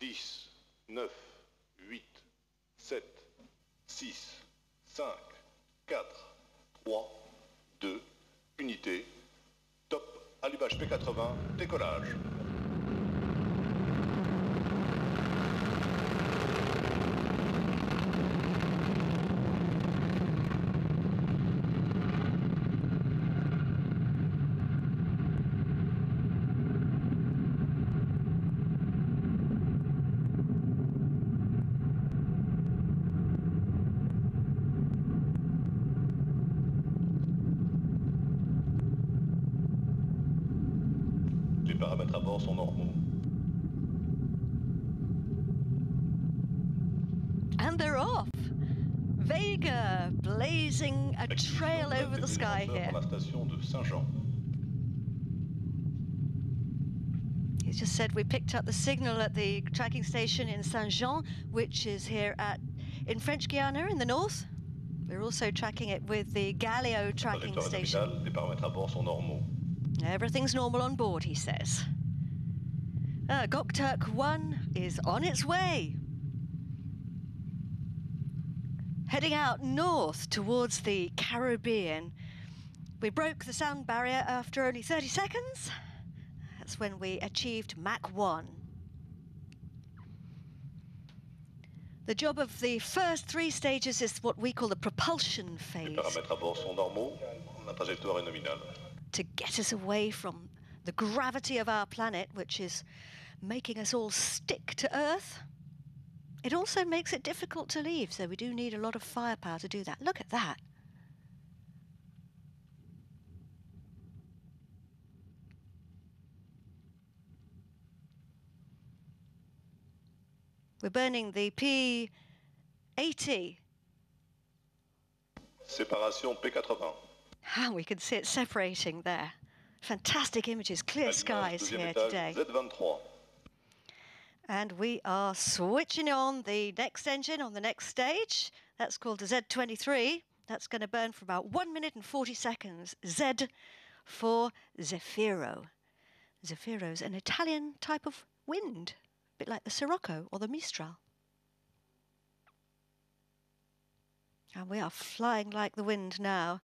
10, 9, 8, 7, 6, 5, 4, 3, 2, unité. Top, allumage P80, décollage. Les paramètres à bord sont normaux. And they're off. Vega blazing a trail over the sky here. la station de Saint-Jean. He's just said we picked up the signal at the tracking station in Saint Jean, which is here at in French Guiana in the north. We're also tracking it with the Galliot tracking station. les paramètres à bord sont normaux. Everything's normal on board, he says. Uh, Gokturk 1 is on its way. Heading out north towards the Caribbean. We broke the sound barrier after only 30 seconds. That's when we achieved Mach 1. The job of the first three stages is what we call the propulsion phase. Get us away from the gravity of our planet, which is making us all stick to Earth. It also makes it difficult to leave, so we do need a lot of firepower to do that. Look at that. We're burning the P80 Séparation P80. Ah, we can see it separating there. Fantastic images, clear skies here today. And we are switching on the next engine on the next stage. That's called the Z23. That's going to burn for about 1 minute and 40 seconds. Z for Zefiro. Zefiro's an Italian type of wind, a bit like the Sirocco or the Mistral. And we are flying like the wind now.